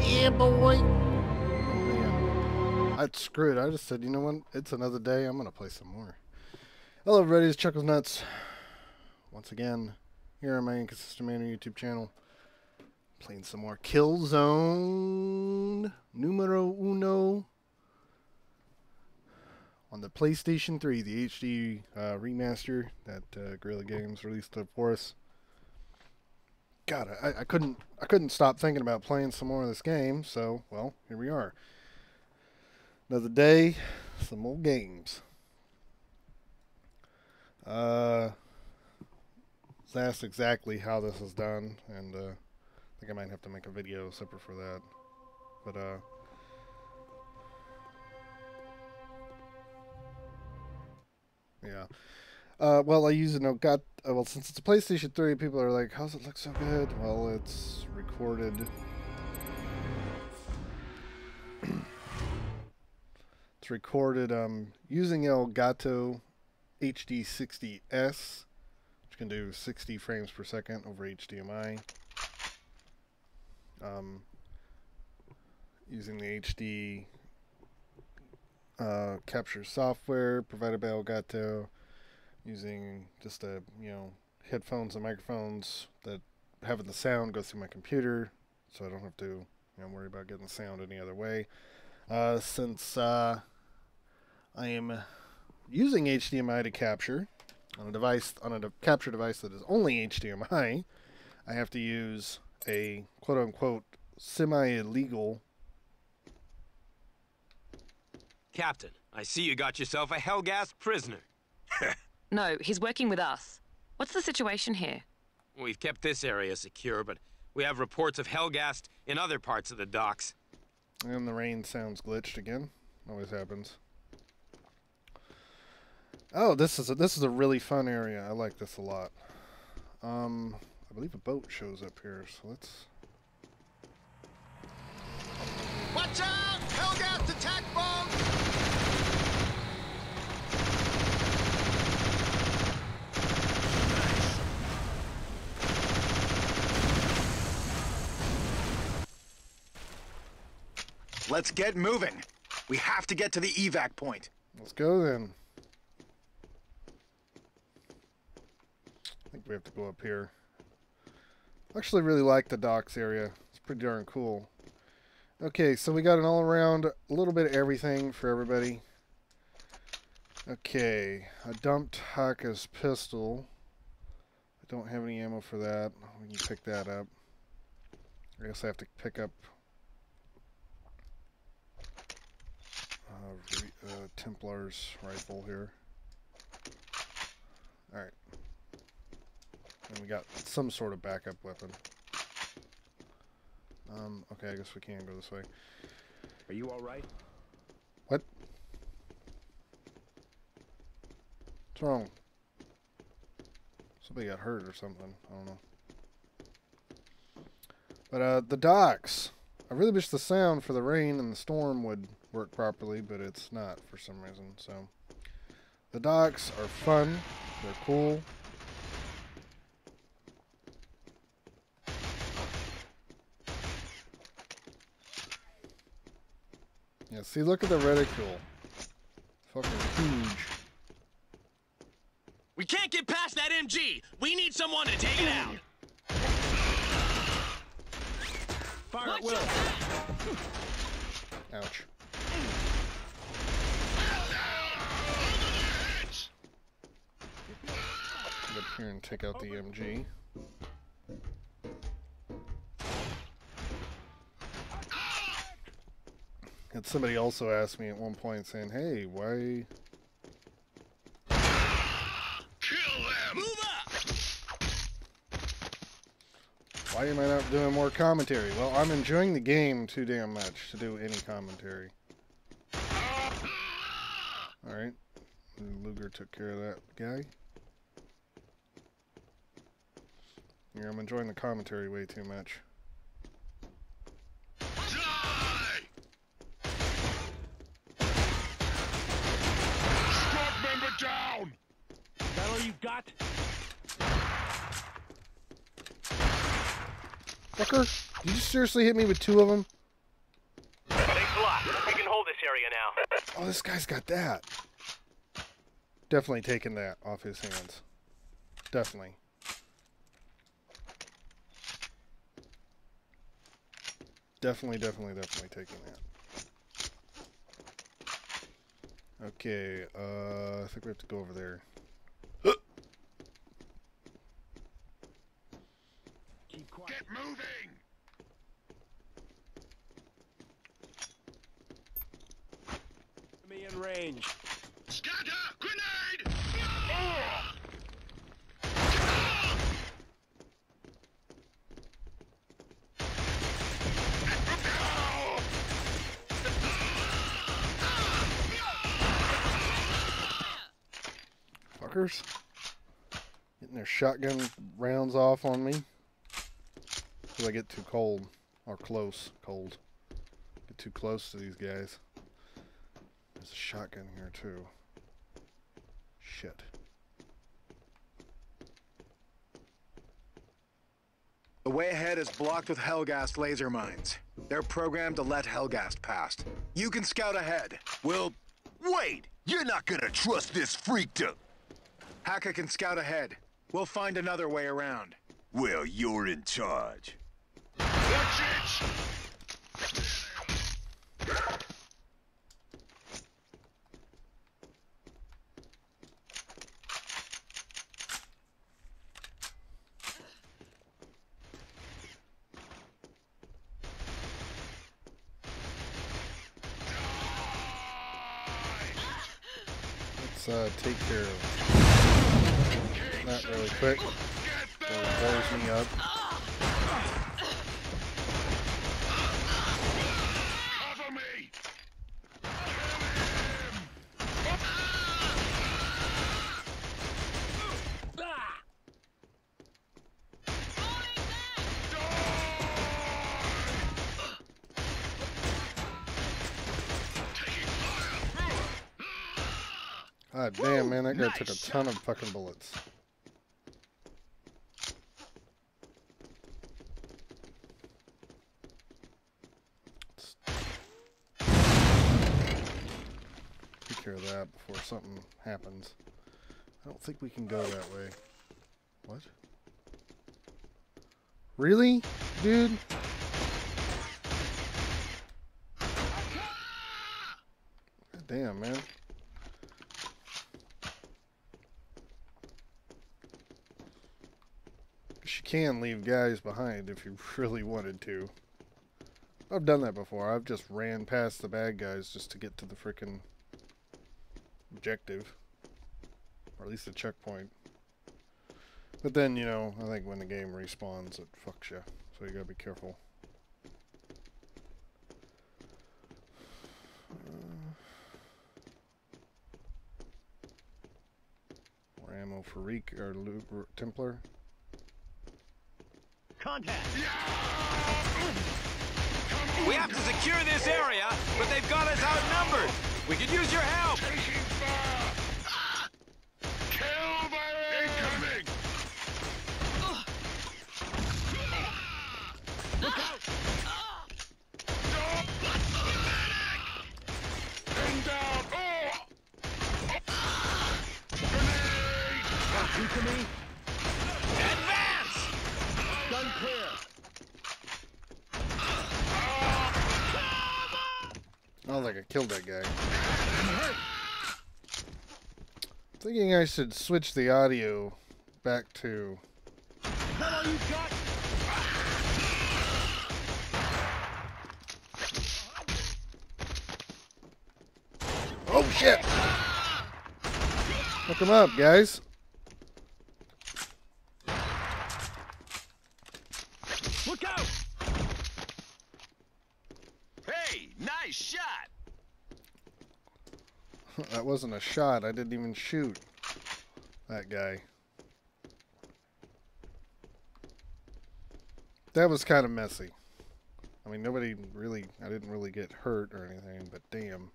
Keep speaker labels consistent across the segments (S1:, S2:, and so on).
S1: Yeah, boy. Oh, man. I just said, you know what? It's another day. I'm going to play some more. Hello, everybody. It's Chuckles Nuts. Once again, here on my Inconsistent Manner YouTube channel. Playing some more Killzone Numero Uno on the PlayStation 3, the HD uh, remaster that uh, Guerrilla Games released for us. God, I, I couldn't I couldn't stop thinking about playing some more of this game, so well, here we are. Another day, some more games. Uh, asked exactly how this is done, and uh, I think I might have to make a video separate for that. But uh, yeah. Uh, well, I use got uh, well since it's a PlayStation 3. People are like, "How's it look so good?" Well, it's recorded. it's recorded um, using Elgato HD 60s, which can do 60 frames per second over HDMI. Um, using the HD uh, capture software provided by Elgato using just a you know headphones and microphones that having the sound go through my computer, so I don't have to you know worry about getting the sound any other way. Uh, since uh, I am using HDMI to capture on a device on a de capture device that is only HDMI, I have to use a quote unquote semi illegal.
S2: Captain, I see you got yourself a Helghast prisoner.
S3: No, he's working with us. What's the situation here?
S2: We've kept this area secure, but we have reports of Helghast in other parts of the docks.
S1: And the rain sounds glitched again. Always happens. Oh, this is a, this is a really fun area. I like this a lot. Um, I believe a boat shows up here, so let's.
S4: Watch out! Helghast attack boat! Let's get moving. We have to get to the evac point.
S1: Let's go then. I think we have to go up here. I actually really like the docks area. It's pretty darn cool. Okay, so we got an all-around, a little bit of everything for everybody. Okay, I dumped Hakha's pistol. I don't have any ammo for that. We can pick that up. I guess I have to pick up uh, uh, Templar's rifle here. Alright. And we got some sort of backup weapon. Um, okay, I guess we can go this way.
S4: Are you alright?
S1: What? What's wrong? Somebody got hurt or something. I don't know. But, uh, the docks. I really wish the sound for the rain and the storm would work properly, but it's not for some reason. So, the docks are fun. They're cool. Yeah, see, look at the reticule. Fucking huge.
S5: We can't get past that MG. We need someone to take it out.
S4: Fire at will.
S1: Ouch. Here and take out the MG. And somebody also asked me at one point saying, hey, why...
S5: Move up.
S1: Why am I not doing more commentary? Well, I'm enjoying the game too damn much to do any commentary. Alright. Luger took care of that guy. Here, I'm enjoying the commentary way too much. Die!
S4: Squad member down!
S5: That all you got?
S1: Fucker, did you seriously hit me with two of them?
S5: area now.
S1: Oh, this guy's got that. Definitely taking that off his hands. Definitely. Definitely, definitely, definitely taking that. Okay, uh, I think we have to go over there. Keep quiet.
S4: Get moving!
S5: Me in range.
S1: Fuckers. Getting their shotgun rounds off on me. Till I get too cold. Or close. Cold. Get too close to these guys. There's a shotgun here too. Shit.
S4: The way ahead is blocked with Helghast laser mines. They're programmed to let Helghast past. You can scout ahead.
S6: Well, wait! You're not gonna trust this freak to...
S4: Hakha can scout ahead. We'll find another way around.
S6: Well, you're in charge.
S1: Let's uh, take care of that really quick. So blows me up. God damn, man, that guy took a ton of fucking bullets. That before something happens. I don't think we can go that way. What? Really? Dude? God damn, man. She can leave guys behind if you really wanted to. I've done that before. I've just ran past the bad guys just to get to the frickin' objective. Or at least the checkpoint. But then, you know, I think when the game respawns, it fucks you. So you gotta be careful. Uh, more ammo for Reek or Luke or Templar.
S2: We have to secure this area, but they've got us outnumbered. We could use your help. Taking fire. Kill them.
S6: Incoming! Look out! Jump. Bring down! Oh!
S2: Advance!
S6: Gun clear!
S1: I don't think I killed that guy. Thinking I should switch the audio back to. Oh shit! Look him up, guys.
S5: Look out!
S6: Hey, nice shot!
S1: that wasn't a shot. I didn't even shoot that guy. That was kind of messy. I mean, nobody really, I didn't really get hurt or anything, but damn.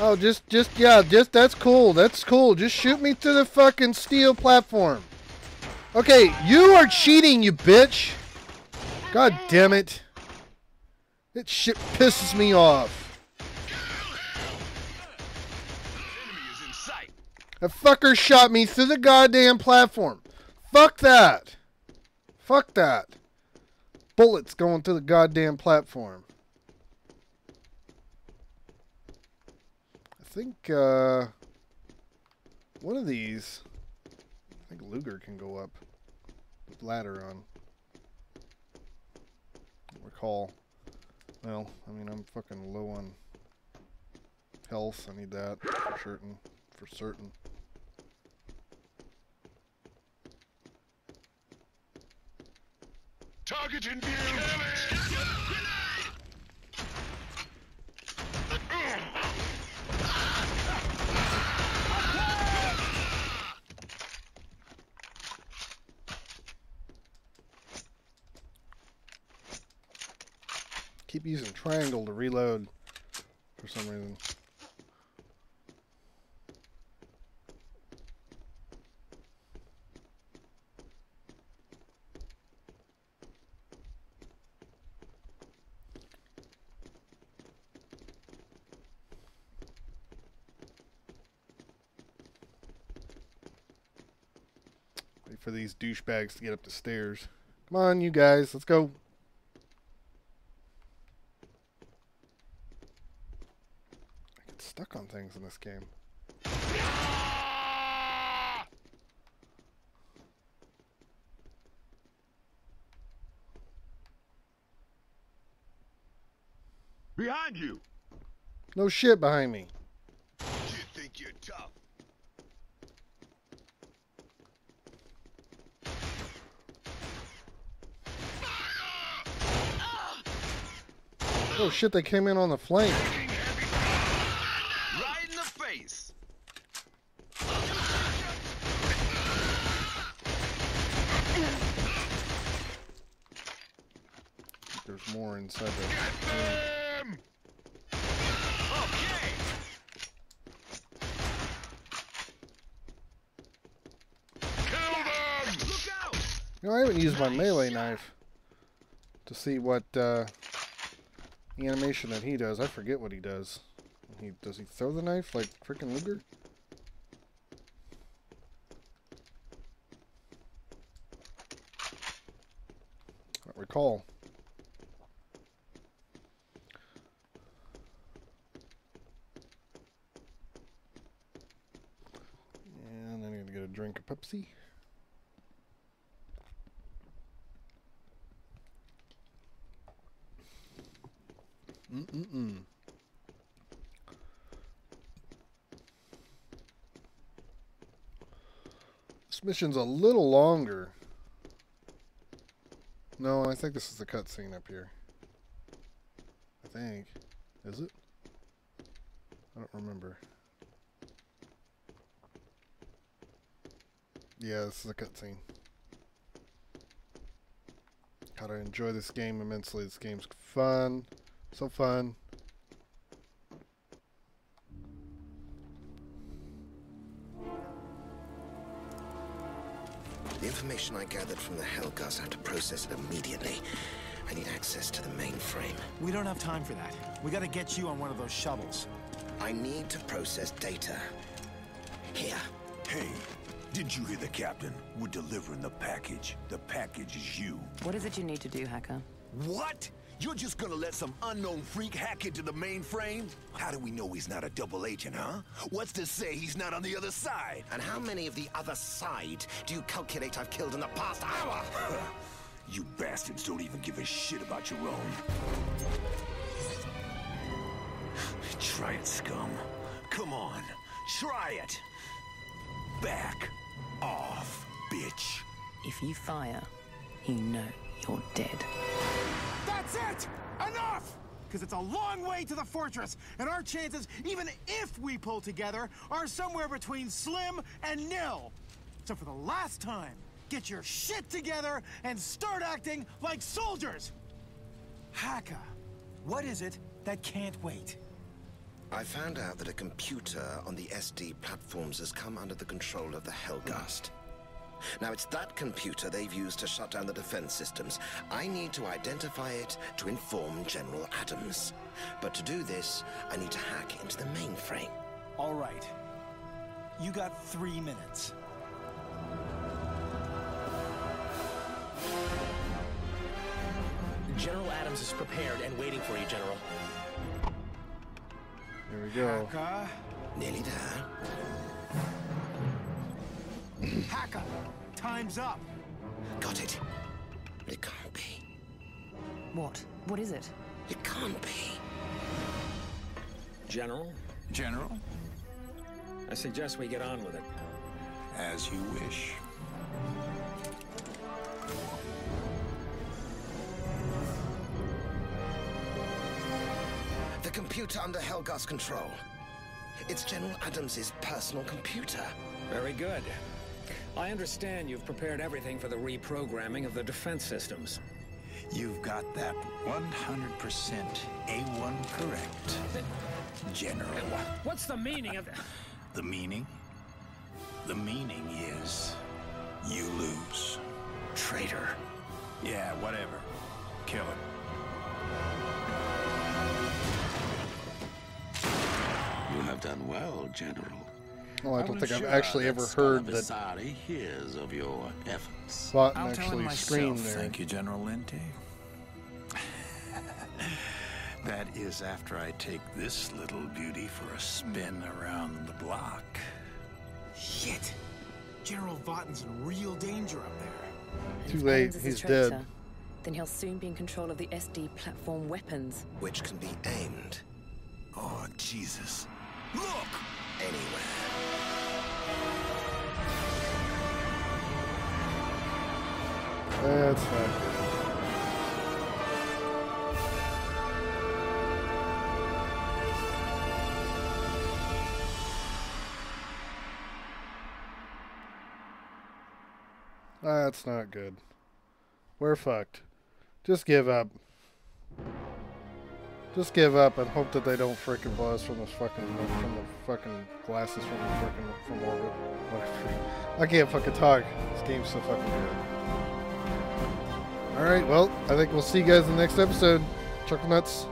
S1: Oh, just, just, yeah, just, that's cool. That's cool. Just shoot me through the fucking steel platform. Okay, you are cheating, you bitch. God damn it. That shit pisses me off.
S6: Enemy is in sight.
S1: That fucker shot me through the goddamn platform. Fuck that. Fuck that. Bullets going through the goddamn platform. Think uh, one of these, I think Luger can go up with ladder on. Recall. Well, I mean, I'm fucking low on health. I need that for certain. For certain.
S6: Target in view.
S1: Keep using triangle to reload for some reason. Wait for these douchebags to get up the stairs. Come on, you guys, let's go. I get stuck on things in this game.
S6: Behind you.
S1: No shit behind me.
S6: You think you're tough?
S1: Oh shit, they came in on the flank.
S6: Right in the face.
S1: There's more inside the.
S6: Um. Okay. Kill them. Look out.
S1: You know, I haven't used my melee knife to see what uh, animation that he does. I forget what he does. He does he throw the knife like freaking Luger? I recall. And then I'm gonna get a drink of Pepsi. This mission's a little longer. No, I think this is the cutscene up here. I think. Is it? I don't remember. Yeah, this is a cutscene. I enjoy this game immensely. This game's fun. So fun.
S7: The information I gathered from the Helghast, I have to process it immediately. I need access to the mainframe.
S8: We don't have time for that. We gotta get you on one of those shuttles.
S7: I need to process data. Here.
S6: Hey, did you hear the captain? We're delivering the package. The package is you.
S3: What is it you need to do, Hakha?
S6: What? You're just gonna let some unknown freak hack into the mainframe? How do we know he's not a double agent, huh? What's to say he's not on the other side?
S7: And how many of the other side do you calculate I've killed in the past hour?
S6: You bastards don't even give a shit about your own. Try it, scum. Come on, try it. Back off, bitch.
S3: If you fire, you know you're dead.
S8: That's it! Enough! Because it's a long way to the fortress, and our chances, even if we pull together, are somewhere between slim and nil. So for the last time, get your shit together and start acting like soldiers! Hakha, what is it that can't wait?
S7: I found out that a computer on the SD platforms has come under the control of the Helghast. Now, it's that computer they've used to shut down the defense systems. I need to identify it to inform General Adams. But to do this, I need to hack into the mainframe.
S8: All right. You got three minutes.
S5: General Adams is prepared and waiting for you, General.
S1: Here we go.
S8: Hakha,
S7: Nearly there.
S8: Hakha, time's up.
S7: Got it. It can't be.
S3: What? What is it?
S7: It can't be.
S9: General,
S10: General,
S9: I suggest we get on with it.
S10: as you wish.
S7: The computer under Helghast control. It's General Adams's personal computer.
S9: Very good. I understand you've prepared everything for the reprogramming of the defense systems.
S10: You've got that 100% A1 correct, General.
S9: What's the meaning of that?
S10: The meaning? The meaning is you lose.
S7: Traitor.
S10: Yeah, whatever. Kill him.
S11: You have done well, General.
S1: Well, I
S11: I
S1: don't think I've actually ever heard that
S11: Scolar Visari hears of your efforts.
S1: button
S10: I'll tell him
S1: actually
S10: myself,
S1: screamed there.
S10: thank you, General Lente. that is after I take this little beauty for a spin around the block.
S8: Shit. General Vaughton's in real danger up there.
S1: Too late,
S12: Adams is a
S1: he's
S12: traitor,
S1: dead.
S12: Then he'll soon be in control of the SD platform weapons.
S7: Which can be aimed
S10: Oh, Jesus.
S7: Look! Anywhere.
S1: That's not good. That's not good. We're fucked. Just give up. Just give up and hope that they don't freaking us from the fucking from the fucking glasses from the freaking from orbit. I can't fucking talk. This game's so fucking good. All right, well, I think we'll see you guys in the next episode. Chuckle nuts.